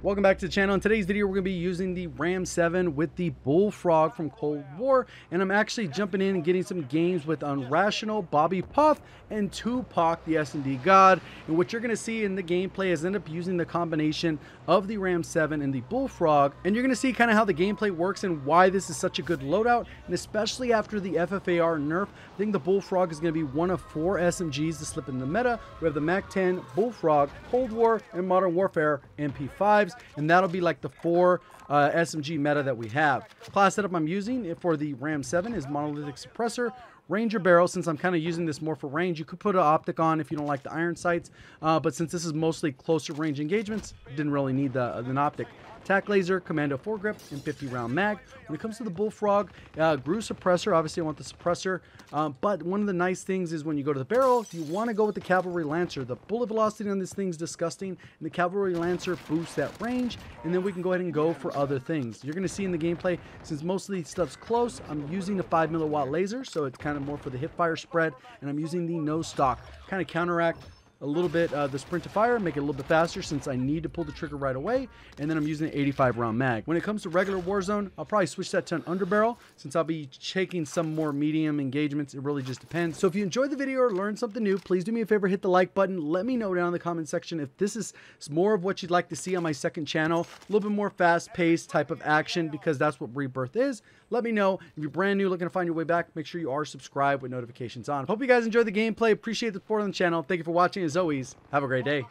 Welcome back to the channel. In today's video, we're going to be using the Ram 7 with the Bullfrog from Cold War. And I'm actually jumping in and getting some games with Unrational, Bobby Poff, and Tupac, the S&D God. And what you're going to see in the gameplay is end up using the combination of the Ram 7 and the Bullfrog. And you're going to see kind of how the gameplay works and why this is such a good loadout. And especially after the FFAR nerf, I think the Bullfrog is going to be one of four SMGs to slip in the meta. We have the MAC-10, Bullfrog, Cold War, and Modern Warfare MP5 and that'll be like the four uh, SMG meta that we have. Class setup I'm using for the Ram 7 is Monolithic Suppressor, Ranger Barrel, since I'm kind of using this more for range, you could put an optic on if you don't like the iron sights, uh, but since this is mostly closer range engagements, didn't really need the, an optic. Tac laser, commando foregrip, and 50 round mag. When it comes to the bullfrog, uh, GRU suppressor, obviously I want the suppressor, um, but one of the nice things is when you go to the barrel, you want to go with the cavalry lancer. The bullet velocity on this thing is disgusting, and the cavalry lancer boosts that range, and then we can go ahead and go for other things. You're going to see in the gameplay, since most of the stuff's close, I'm using the 5 milliwatt laser, so it's kind of more for the hip fire spread, and I'm using the no stock, kind of counteract a little bit uh, the sprint to fire, make it a little bit faster since I need to pull the trigger right away. And then I'm using an 85 round mag. When it comes to regular Warzone, I'll probably switch that to an underbarrel since I'll be taking some more medium engagements. It really just depends. So if you enjoyed the video or learned something new, please do me a favor, hit the like button. Let me know down in the comment section if this is more of what you'd like to see on my second channel. A little bit more fast paced type of action because that's what Rebirth is. Let me know. If you're brand new looking to find your way back, make sure you are subscribed with notifications on. Hope you guys enjoyed the gameplay. Appreciate the support on the channel. Thank you for watching as always. Have a great day.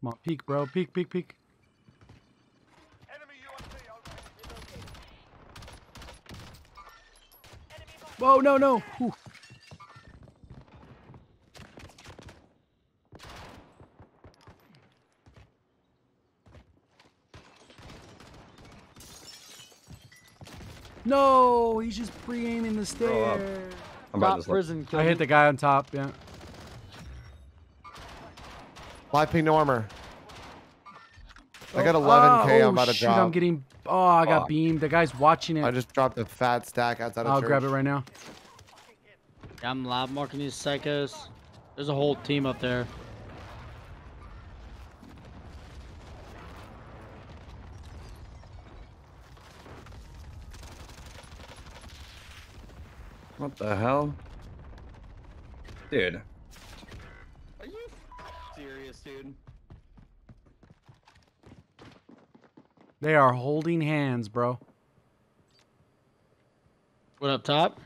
Come on, peek, bro. Peek, peek, peek. Whoa, no, no. Whew. No, he's just pre-aiming the stair. I'm about Top to prison I hit the guy on top, yeah. Live ping no armor. I got Oh, 11k. oh, I'm about to shoot, drop. I'm getting. Oh, I got Fuck. beamed. The guy's watching it. I just dropped a fat stack outside of I'll church. grab it right now. Yeah, I'm live marking these psychos. There's a whole team up there. What the hell? Dude. Are you serious, dude? They are holding hands, bro. What up top?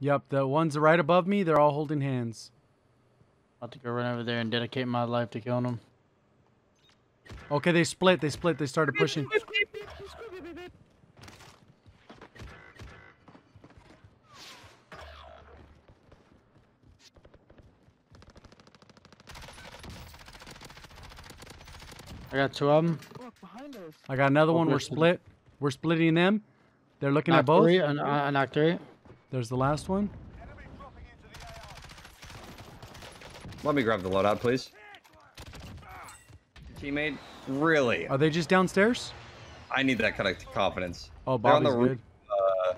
Yep, the ones right above me, they're all holding hands. About to go run over there and dedicate my life to killing them. Okay, they split. They split. They started pushing. I got two of them. I got another Oh, one. We're split. We're splitting them. They're looking at both. three. I, I knocked three. There's the last one. Let me grab the loadout, please. Teammate? Really? Are they just downstairs? I need that kind of confidence. Oh, They're on Bobby's the good. Uh,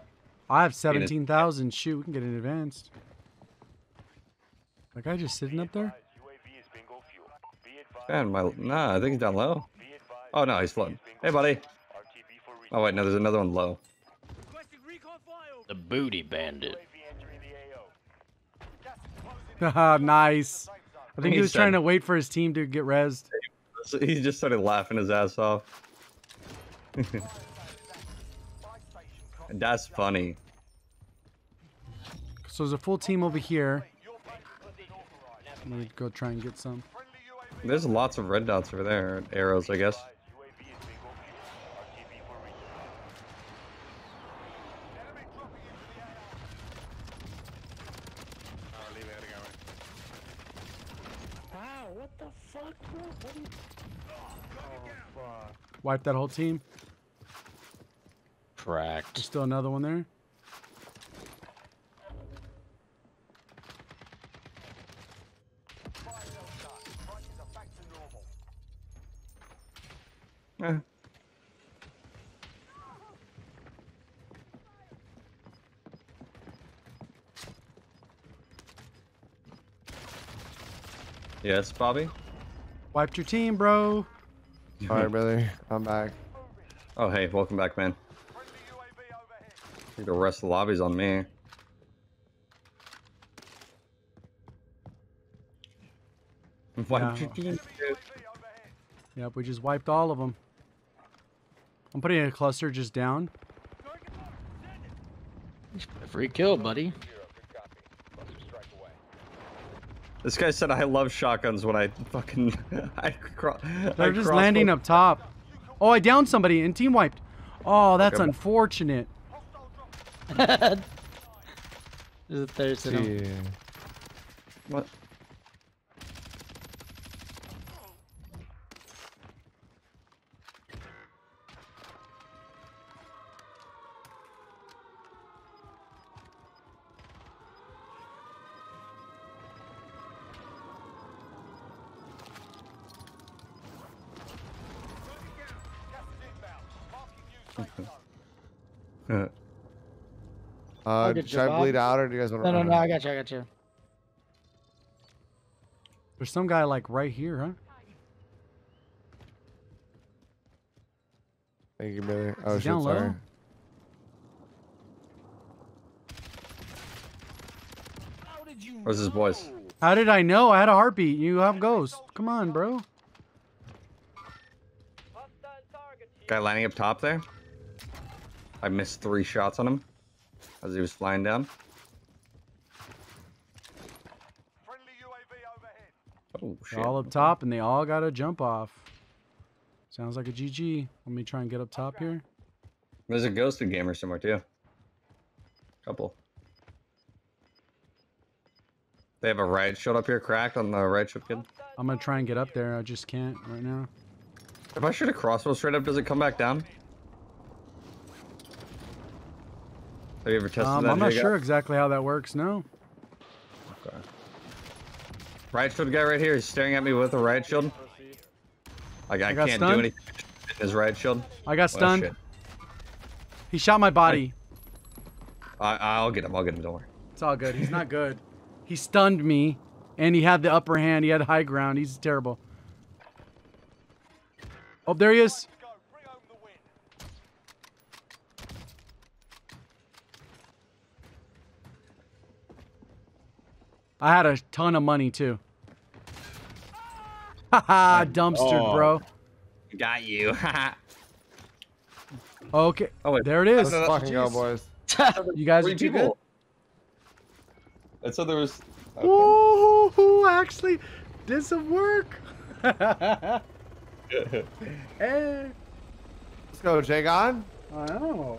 I have 17,000. Shoot, we can get it advanced. That guy just sitting up there? Man, my nah, I think he's down low. Oh no, he's floating. Hey, buddy. Oh wait, no, there's another one low. The booty bandit. Nice. I think he He was trying to wait for his team to get rezzed. So he just started laughing his ass off. That's funny. So there's a full team over here. I'm gonna go try and get some. There's lots of red dots over there, arrows, I guess. Wipe that whole team. Cracked. There's still another one there. Yes, Bobby? Wiped your team, bro. All right, brother. I'm back. Oh, hey, welcome back, man. I think the rest of the lobby's on me. Why Yeah. did you do that? Yep, we just wiped all of them. I'm putting a cluster just down. Free kill, buddy. This guy said I love shotguns when I fucking I cro- They're just landing up top. Oh, I downed somebody and team wiped. Oh, that's Okay. unfortunate. There's a thirst in him. What? Uh, get should you, I Bob. bleed out or do you guys want No, to? no, no. I got you. I got you. There's some guy like right here, huh? Thank you, brother. Oh he shit, down low? sorry. Where's his boys? How did I know? I had a heartbeat. You have ghosts. Come on, bro. Guy lining up top there. I missed three shots on him as he was flying down. Oh shit! They're all up top and they all got to jump off. Sounds like a GG. Let me try and get up top here. There's a ghosted gamer somewhere too. Couple. They have a riot shield up here cracked on the right shield kid. I'm going to try and get up there. I just can't right now. If I shoot a crossbow straight up, does it come back down? Have you ever tested Um, that? I'm not sure exactly how that works. No. Okay. Riot shield guy right here. He's staring at me with a right shield. Like I, got can't do stunned. anything. with His right shield. I got Well, stunned. shit. he shot my body. I, I'll get him. I'll get him. Don't worry. It's all good. He's not good. He stunned me, and he had the upper hand. He had high ground. He's terrible. Oh, there he is. I had a ton of money too. Haha, dumpstered, oh. bro. Got you. Okay. Oh, wait. There it is. Let's fucking go, boys. You guys Three are too good. people. I said there was. Okay. Ooh, actually did some work. hey, eh. Let's go, Jagon. I know.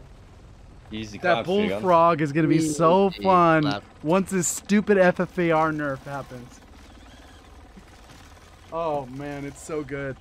Easy That bullfrog is gonna be so fun clap. once this stupid FFAR nerf happens. Oh man, it's so good.